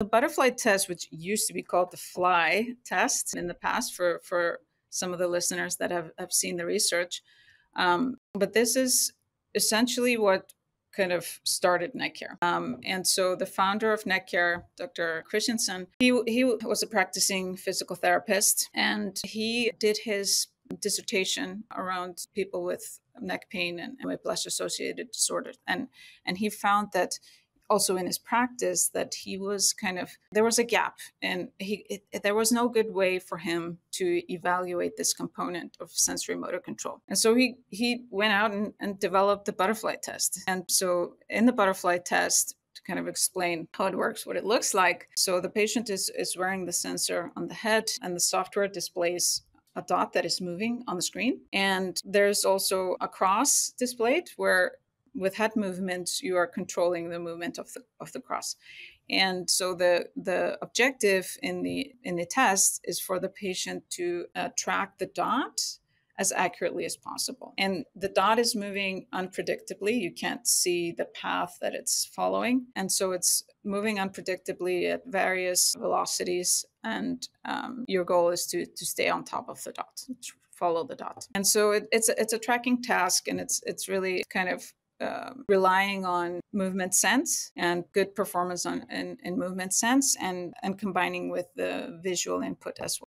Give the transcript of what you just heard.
The butterfly test, which used to be called the fly test in the past for, for some of the listeners that have, have seen the research, um, but this is essentially what kind of started NeckCare. Um, and so the founder of NeckCare, Dr. Kristjansson, he, he was a practicing physical therapist and he did his dissertation around people with neck pain and whiplash associated disorders. And, and he found that also in his practice that he was kind of there was a gap and he it, there was no good way for him to evaluate this component of sensory motor control and so he he went out and, and developed the butterfly test and so in the butterfly test to kind of explain how it works what it looks like so the patient is is wearing the sensor on the head and the software displays a dot that is moving on the screen. And there's also a cross displayed where with head movements you are controlling the movement of the of the cross. And so the the objective in the in the test is for the patient to uh, track the dot as accurately as possible. And the dot is moving unpredictably. You can't see the path that it's following. And so it's moving unpredictably at various velocities. And um, your goal is to to stay on top of the dot follow the dot. And so it, it's a, it's a tracking task. And it's it's really kind of um, relying on movement sense and good performance on in, in movement sense and and combining with the visual input as well